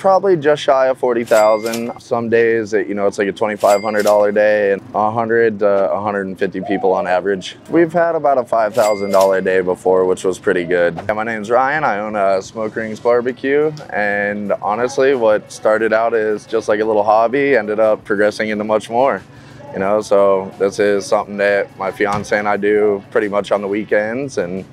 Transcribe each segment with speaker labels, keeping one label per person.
Speaker 1: probably just shy of 40,000. Some days, it, you know, it's like a $2,500 day and 100 to 150 people on average. We've had about a $5,000 day before, which was pretty good. Yeah, my name's Ryan. I own a Smoke Rings Barbecue. And honestly, what started out as just like a little hobby ended up progressing into much more you know so this is something that my fiance and i do pretty much on the weekends and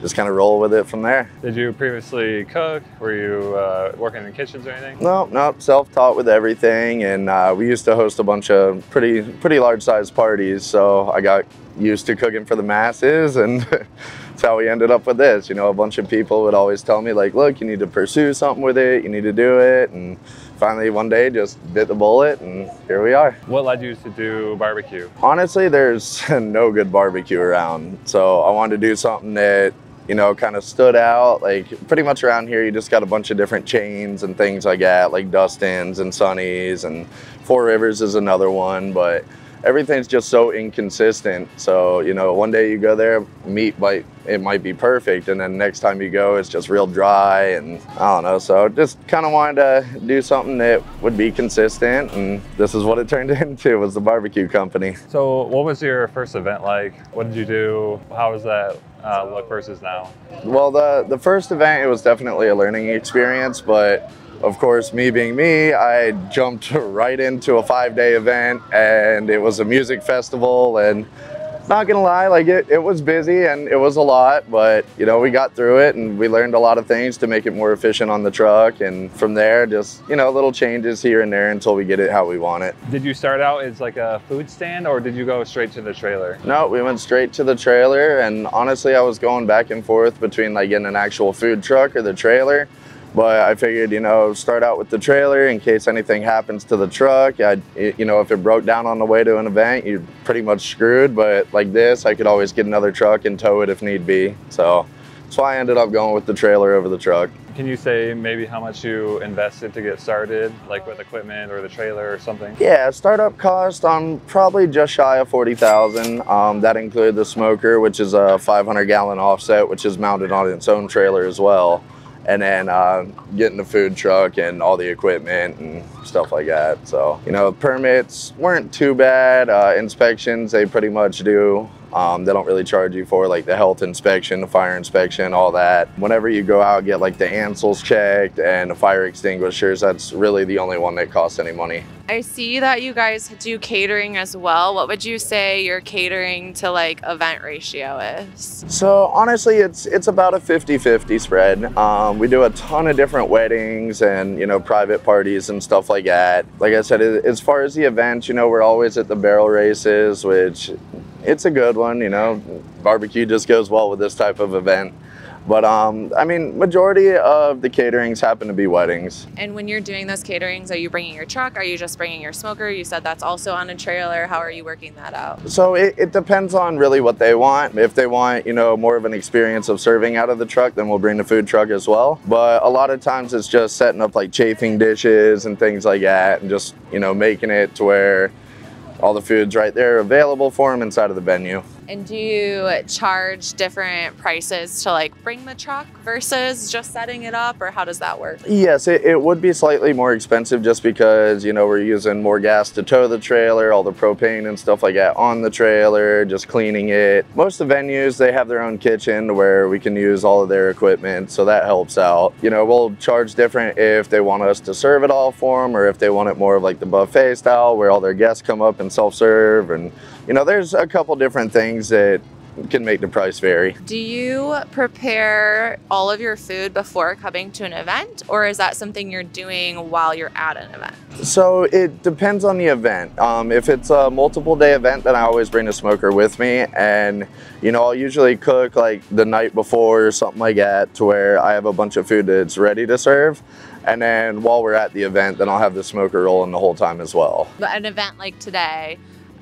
Speaker 1: just kind of roll with it from there.
Speaker 2: Did you previously cook? Were you uh, working in kitchens or anything?
Speaker 1: No, no, self-taught with everything, and uh, we used to host a bunch of pretty pretty large-sized parties. So I got used to cooking for the masses, and that's how we ended up with this. You know, a bunch of people would always tell me like, "Look, you need to pursue something with it. You need to do it," and finally one day just bit the bullet, and here we are.
Speaker 2: What led you to do barbecue?
Speaker 1: Honestly, there's no good barbecue around, so I wanted to do something that you know, kind of stood out. Like pretty much around here, you just got a bunch of different chains and things like that, like Dustin's and Sonny's and Four Rivers is another one, but everything's just so inconsistent. So, you know, one day you go there, meat might, it might be perfect. And then next time you go, it's just real dry and I don't know. So just kind of wanted to do something that would be consistent. And this is what it turned into was the barbecue company.
Speaker 2: So what was your first event like? What did you do? How was that uh, look versus now?
Speaker 1: Well, the, the first event, it was definitely a learning experience, but of course, me being me, I jumped right into a five day event and it was a music festival and not gonna lie, like it, it was busy and it was a lot, but you know, we got through it and we learned a lot of things to make it more efficient on the truck. And from there, just, you know, little changes here and there until we get it how we want it.
Speaker 2: Did you start out as like a food stand or did you go straight to the trailer?
Speaker 1: No, we went straight to the trailer. And honestly, I was going back and forth between like getting an actual food truck or the trailer. But I figured, you know, start out with the trailer in case anything happens to the truck. I, you know, if it broke down on the way to an event, you're pretty much screwed. But like this, I could always get another truck and tow it if need be. So that's why I ended up going with the trailer over the truck.
Speaker 2: Can you say maybe how much you invested to get started, like with equipment or the trailer or something?
Speaker 1: Yeah, startup cost, um, probably just shy of 40,000. Um, that included the smoker, which is a 500 gallon offset, which is mounted on its own trailer as well and then uh, getting the food truck and all the equipment and stuff like that. So, you know, permits weren't too bad. Uh, inspections, they pretty much do. Um, they don't really charge you for like the health inspection, the fire inspection, all that. Whenever you go out, get like the Ansuls checked and the fire extinguishers, that's really the only one that costs any money.
Speaker 3: I see that you guys do catering as well. What would you say your catering to like event ratio is?
Speaker 1: So honestly, it's it's about a 50-50 spread. Um, we do a ton of different weddings and you know private parties and stuff like that. Like I said, as far as the events, you know, we're always at the barrel races, which it's a good one, you know. Barbecue just goes well with this type of event. But um, I mean, majority of the caterings happen to be weddings.
Speaker 3: And when you're doing those caterings, are you bringing your truck? Are you just bringing your smoker? You said that's also on a trailer. How are you working that out?
Speaker 1: So it, it depends on really what they want. If they want, you know, more of an experience of serving out of the truck, then we'll bring the food truck as well. But a lot of times it's just setting up like chafing dishes and things like that and just, you know, making it to where all the food's right there available for them inside of the venue.
Speaker 3: And do you charge different prices to like bring the truck versus just setting it up or how does that work?
Speaker 1: Yes, it, it would be slightly more expensive just because, you know, we're using more gas to tow the trailer, all the propane and stuff like that on the trailer, just cleaning it. Most of the venues, they have their own kitchen where we can use all of their equipment, so that helps out. You know, we'll charge different if they want us to serve it all for them or if they want it more of like the buffet style where all their guests come up and self-serve and, you know, there's a couple different things that can make the price vary.
Speaker 3: Do you prepare all of your food before coming to an event or is that something you're doing while you're at an event?
Speaker 1: So it depends on the event. Um, if it's a multiple day event then I always bring a smoker with me and you know I'll usually cook like the night before or something like that to where I have a bunch of food that's ready to serve and then while we're at the event then I'll have the smoker rolling the whole time as well.
Speaker 3: But an event like today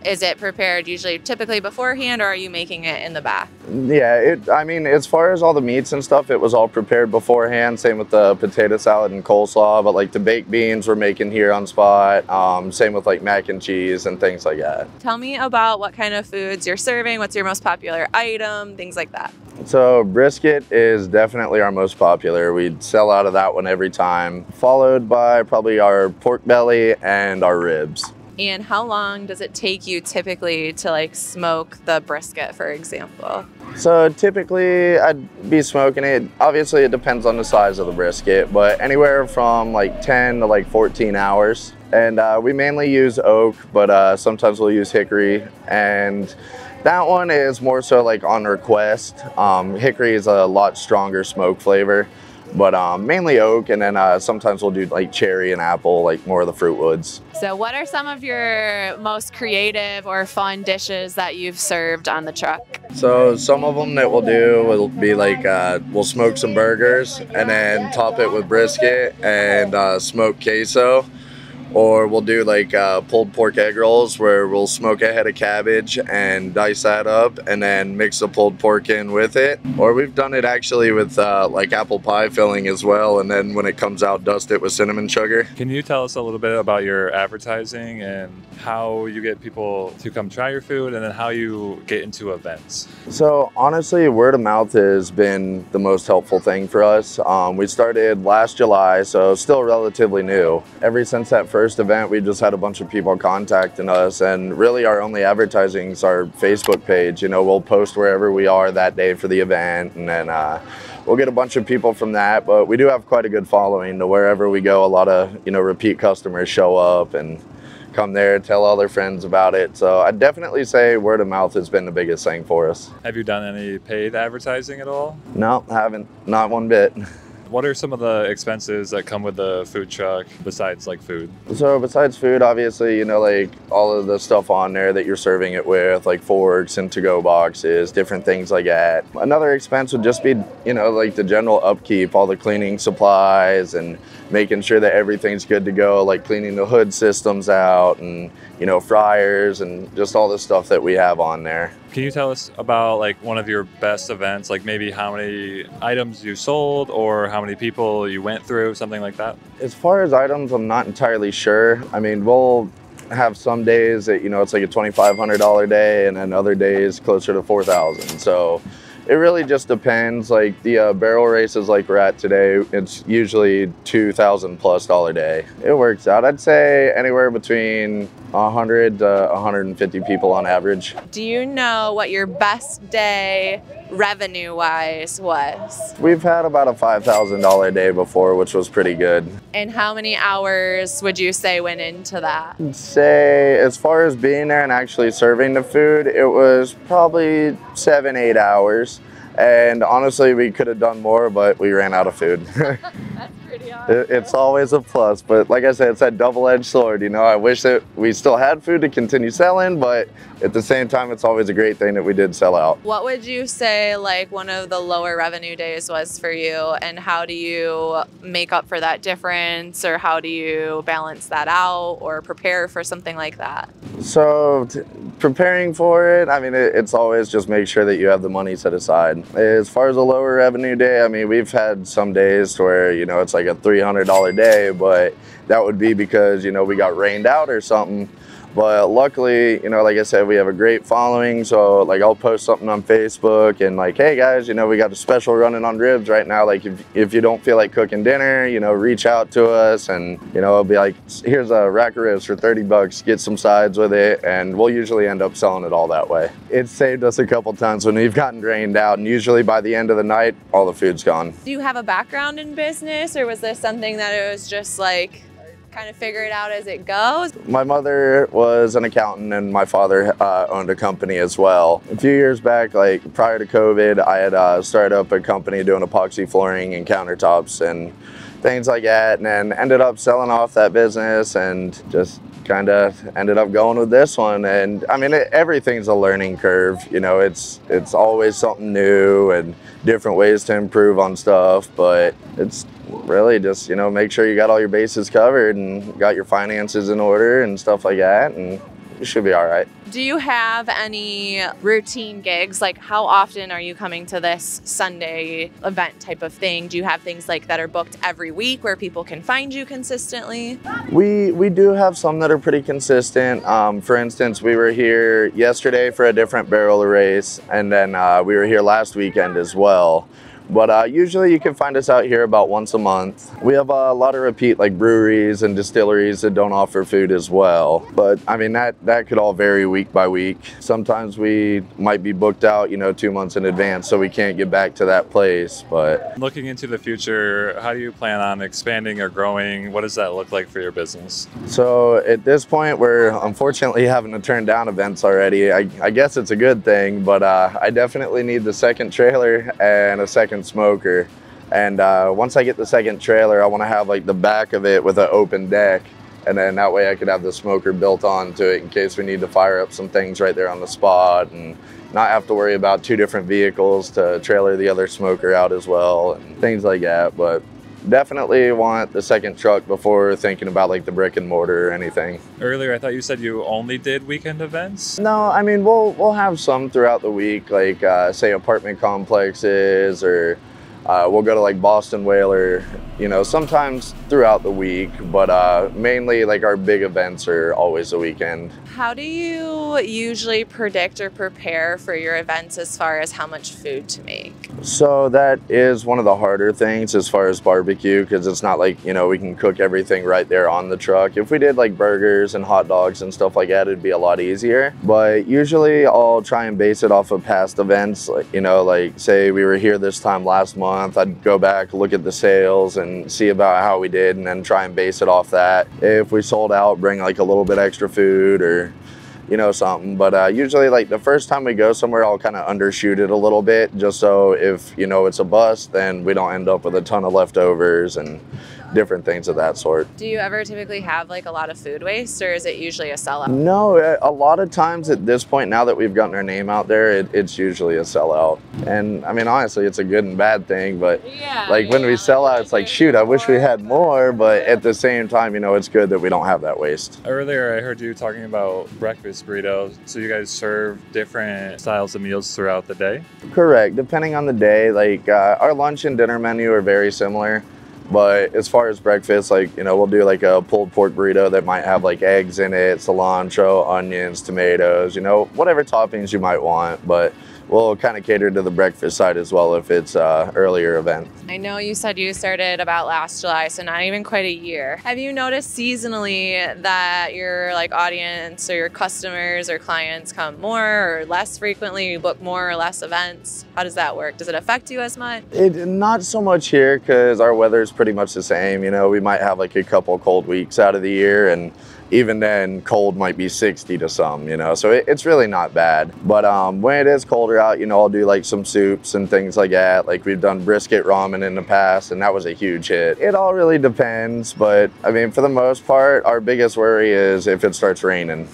Speaker 3: is it prepared usually typically beforehand or are you making it in the back?
Speaker 1: Yeah, it, I mean, as far as all the meats and stuff, it was all prepared beforehand. Same with the potato salad and coleslaw, but like the baked beans we're making here on spot. Um, same with like mac and cheese and things like that.
Speaker 3: Tell me about what kind of foods you're serving. What's your most popular item? Things like that.
Speaker 1: So brisket is definitely our most popular. We sell out of that one every time, followed by probably our pork belly and our ribs.
Speaker 3: And how long does it take you typically to like smoke the brisket, for example?
Speaker 1: So typically I'd be smoking it. Obviously it depends on the size of the brisket, but anywhere from like 10 to like 14 hours. And uh, we mainly use oak, but uh, sometimes we'll use hickory. And that one is more so like on request. Um, hickory is a lot stronger smoke flavor, but um, mainly oak. And then uh, sometimes we'll do like cherry and apple, like more of the fruit woods.
Speaker 3: So, what are some of your most creative or fun dishes that you've served on the truck?
Speaker 1: So some of them that we'll do will be like uh, we'll smoke some burgers and then top it with brisket and uh, smoked queso or we'll do like uh, pulled pork egg rolls where we'll smoke a head of cabbage and dice that up and then mix the pulled pork in with it or we've done it actually with uh, like apple pie filling as well and then when it comes out dust it with cinnamon sugar
Speaker 2: Can you tell us a little bit about your advertising and how you get people to come try your food and then how you get into events?
Speaker 1: So honestly, word of mouth has been the most helpful thing for us. Um, we started last July, so still relatively new. Ever since that first event, we just had a bunch of people contacting us, and really our only advertising is our Facebook page. You know, we'll post wherever we are that day for the event, and then. Uh, We'll get a bunch of people from that, but we do have quite a good following. To wherever we go, a lot of you know repeat customers show up and come there, tell all their friends about it. So I'd definitely say word of mouth has been the biggest thing for us.
Speaker 2: Have you done any paid advertising at all?
Speaker 1: No, haven't. Not one bit.
Speaker 2: What are some of the expenses that come with the food truck besides like food?
Speaker 1: So besides food, obviously, you know, like all of the stuff on there that you're serving it with, like forks and to-go boxes, different things like that. Another expense would just be, you know, like the general upkeep, all the cleaning supplies and making sure that everything's good to go, like cleaning the hood systems out and, you know, fryers and just all the stuff that we have on there.
Speaker 2: Can you tell us about like one of your best events, like maybe how many items you sold or how many people you went through, something like that?
Speaker 1: As far as items, I'm not entirely sure. I mean, we'll have some days that you know it's like a $2,500 day, and then other days closer to 4,000. So it really just depends. Like the uh, barrel races, like we're at today, it's usually 2,000 plus dollar day. It works out. I'd say anywhere between 100 to 150 people on average.
Speaker 3: Do you know what your best day revenue wise was?
Speaker 1: We've had about a $5,000 day before, which was pretty good.
Speaker 3: And how many hours would you say went into that?
Speaker 1: say as far as being there and actually serving the food it was probably seven eight hours and honestly we could have done more but we ran out of food
Speaker 3: pretty awesome.
Speaker 1: It- it's always a plus but like i said it's that double-edged sword you know i wish that we still had food to continue selling but at the same time it's always a great thing that we did sell out
Speaker 3: What would you say like one of the lower revenue days was for you and how do you make up for that difference or how do you balance that out or prepare for something like that?
Speaker 1: So, t- preparing for it, I mean, it, it's always just make sure that you have the money set aside. As far as a lower revenue day, I mean, we've had some days where, you know, it's like a $300 day, but that would be because, you know, we got rained out or something. But luckily, you know, like I said, we have a great following. So, like, I'll post something on Facebook and, like, hey guys, you know, we got a special running on ribs right now. Like, if, if you don't feel like cooking dinner, you know, reach out to us and, you know, it'll be like, here's a rack of ribs for 30 bucks, get some sides with it. And we'll usually end up selling it all that way. It's saved us a couple times when we've gotten drained out. And usually by the end of the night, all the food's gone.
Speaker 3: Do you have a background in business or was this something that it was just like kind of figure it out as it goes?
Speaker 1: My mother was an accountant and my father uh, owned a company as well. A few years back, like prior to COVID, I had uh, started up a company doing epoxy flooring and countertops and things like that, and then ended up selling off that business and just kind of ended up going with this one. And I mean, it, everything's a learning curve. You know, it's it's always something new and different ways to improve on stuff, but it's really just you know make sure you got all your bases covered and got your finances in order and stuff like that and it should be all right.
Speaker 3: Do you have any routine gigs? Like, how often are you coming to this Sunday event type of thing? Do you have things like that are booked every week where people can find you consistently?
Speaker 1: We we do have some that are pretty consistent. Um, for instance, we were here yesterday for a different barrel race, and then uh, we were here last weekend as well. But uh, usually you can find us out here about once a month. We have a lot of repeat like breweries and distilleries that don't offer food as well. But I mean, that, that could all vary week by week. Sometimes we might be booked out, you know, two months in advance, so we can't get back to that place. But
Speaker 2: Looking into the future, how do you plan on expanding or growing? What does that look like for your business?
Speaker 1: so at this point, we're unfortunately having to turn down events already. I, I guess it's a good thing, but uh, I definitely need the second trailer and a second smoker. And uh, once I get the second trailer, I want to have like the back of it with an open deck. And then that way I could have the smoker built onto it in case we need to fire up some things right there on the spot and not have to worry about two different vehicles to trailer the other smoker out as well and things like that. But definitely want the second truck before thinking about like the brick and mortar or anything.
Speaker 2: Earlier, I thought you said you only did weekend events.
Speaker 1: No, I mean we'll we'll have some throughout the week, like uh, say apartment complexes, or uh, we'll go to like Boston Whaler. You know, sometimes throughout the week, but uh, mainly like our big events are always the weekend.
Speaker 3: How do you usually predict or prepare for your events as far as how much food to make?
Speaker 1: So that is one of the harder things as far as barbecue because it's not like, you know, we can cook everything right there on the truck. If we did like burgers and hot dogs and stuff like that, it'd be a lot easier. But usually I'll try and base it off of past events. Like, you know, like say we were here this time last month, I'd go back, look at the sales and see about how we did and then try and base it off that. If we sold out, bring like a little bit extra food or you know something. But uh, usually like the first time we go somewhere i'll kind of undershoot it a little bit just so if you know it's a bust then we don't end up with a ton of leftovers and different things of that sort.
Speaker 3: Do you ever typically have like a lot of food waste or is it usually a sellout?
Speaker 1: no a a lot of times at this point now that we've gotten our name out there it, it's usually a sellout. And i mean honestly it's a good and bad thing but
Speaker 3: Yeah.
Speaker 1: like when we sell out it's like shoot i wish we had more but at the same time you know it's good that we don't have that waste.
Speaker 2: Earlier, I heard you talking about breakfast burritos. So you guys serve different styles of meals throughout the day.
Speaker 1: Correct. Depending on the day, like uh, our lunch and dinner menu are very similar. But as far as breakfast, like, you know, we'll do like a pulled pork burrito that might have like eggs in it, cilantro, onions, tomatoes, you know, whatever toppings you might want. But we'll kind of cater to the breakfast side as well if it's uh, earlier event.
Speaker 3: I know you said you started about last July, so not even quite a year. Have you noticed seasonally that your like audience or your customers or clients come more or less frequently? You book more or less events? How does that work? Does it affect you as much?
Speaker 1: It not so much here because our weather is pretty much the same. You know, we might have like a couple cold weeks out of the year, and even then, cold might be 60 to some. You know, so it, it's really not bad. But um, when it is colder out, you know, I'll do like some soups and things like that. Like we've done brisket ramen in the past, and that was a huge hit. It all really depends, but I mean, for the most part, our biggest worry is if it starts raining.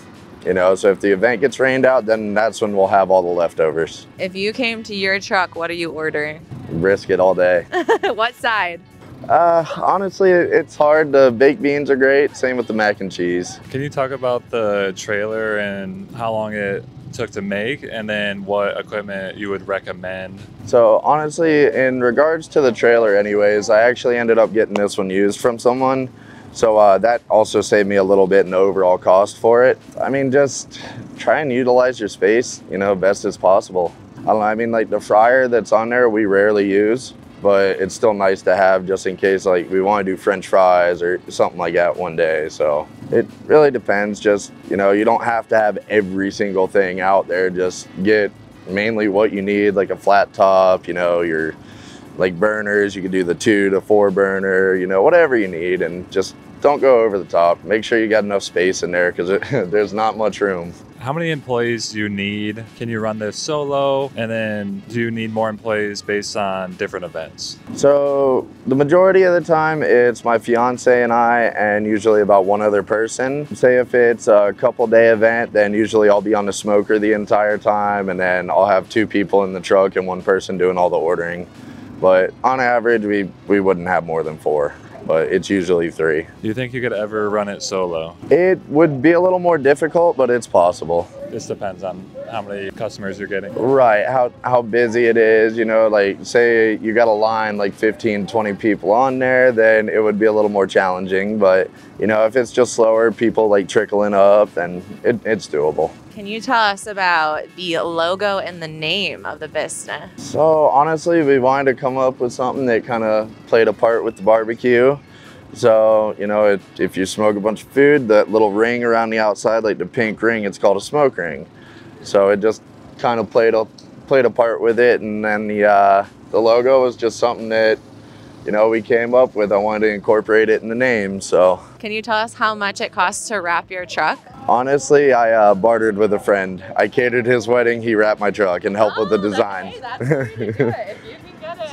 Speaker 1: You know, so if the event gets rained out, then that's when we'll have all the leftovers.
Speaker 3: If you came to your truck, what are you ordering?
Speaker 1: Brisket all day.
Speaker 3: what side?
Speaker 1: Uh, honestly, it's hard. The baked beans are great. Same with the mac and cheese.
Speaker 2: Can you talk about the trailer and how long it took to make, and then what equipment you would recommend?
Speaker 1: So honestly, in regards to the trailer, anyways, I actually ended up getting this one used from someone. So uh, that also saved me a little bit in overall cost for it. I mean, just try and utilize your space, you know, best as possible. I don't know. I mean, like the fryer that's on there, we rarely use, but it's still nice to have just in case like we want to do French fries or something like that one day. So it really depends. Just you know, you don't have to have every single thing out there. Just get mainly what you need, like a flat top. You know, your like burners. You can do the two to four burner. You know, whatever you need, and just don't go over the top. Make sure you got enough space in there because there's not much room.
Speaker 2: How many employees do you need? Can you run this solo? And then do you need more employees based on different events?
Speaker 1: So the majority of the time it's my fiance and I and usually about one other person. Say if it's a couple day event, then usually I'll be on the smoker the entire time and then I'll have two people in the truck and one person doing all the ordering. But on average, we, we wouldn't have more than four. But it's usually three.
Speaker 2: Do you think you could ever run it solo?
Speaker 1: It would be a little more difficult, but it's possible.
Speaker 2: This depends on how many customers you're getting.
Speaker 1: Right, how, how busy it is, you know, like say you got a line like 15, 20 people on there, then it would be a little more challenging. But, you know, if it's just slower, people like trickling up, then it, it's doable.
Speaker 3: Can you tell us about the logo and the name of the business?
Speaker 1: So honestly, we wanted to come up with something that kind of played a part with the barbecue. So, you know, if, if you smoke a bunch of food, that little ring around the outside, like the pink ring, it's called a smoke ring. So it just kind of played a, played a part with it. And then the, uh, the logo was just something that, you know, we came up with. I wanted to incorporate it in the name, so.
Speaker 3: Can you tell us how much it costs to wrap your truck?
Speaker 1: Honestly, I uh, bartered with a friend. I catered his wedding, he wrapped my truck and helped with the design.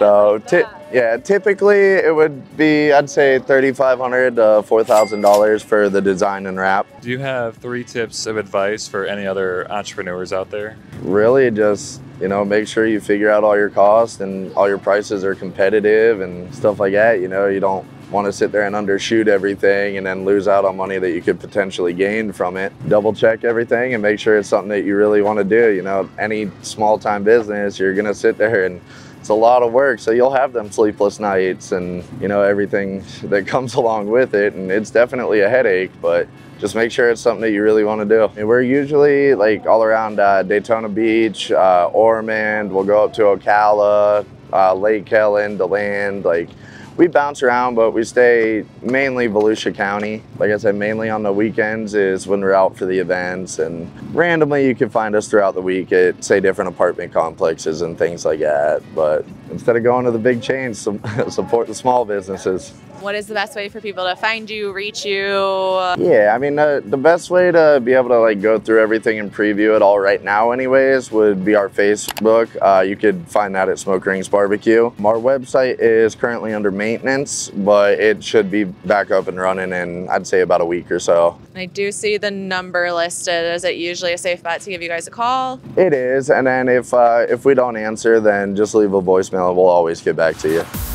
Speaker 1: So, ti- yeah, typically it would be, I'd say, 3,500 to $4,000 for the design and wrap.
Speaker 2: Do you have three tips of advice for any other entrepreneurs out there?
Speaker 1: Really, just you know, make sure you figure out all your costs and all your prices are competitive and stuff like that. You know, you don't want to sit there and undershoot everything and then lose out on money that you could potentially gain from it. Double check everything and make sure it's something that you really want to do. You know, any small time business, you're going to sit there and it's a lot of work. So you'll have them sleepless nights and, you know, everything that comes along with it. And it's definitely a headache, but just make sure it's something that you really want to do. We're usually like all around uh, Daytona Beach, uh, Ormond, we'll go up to Ocala, uh, Lake Helen, DeLand, like we bounce around, but we stay mainly Volusia County. Like I said, mainly on the weekends is when we're out for the events. And randomly you can find us throughout the week at, say, different apartment complexes and things like that. But instead of going to the big chains, support the small businesses.
Speaker 3: What is the best way for people to find you, reach you?
Speaker 1: Yeah, I mean, uh, the best way to be able to like go through everything and preview it all right now anyways would be our Facebook. Uh, you could find that at Smoke Rings Barbecue. Our website is currently under maintenance, but it should be back up and running in, I'd say, about a week or so.
Speaker 3: I do see the number listed. Is it usually a safe bet to give you guys a call?
Speaker 1: It is, and then if, uh, if we don't answer, then just leave a voicemail and we'll always get back to you.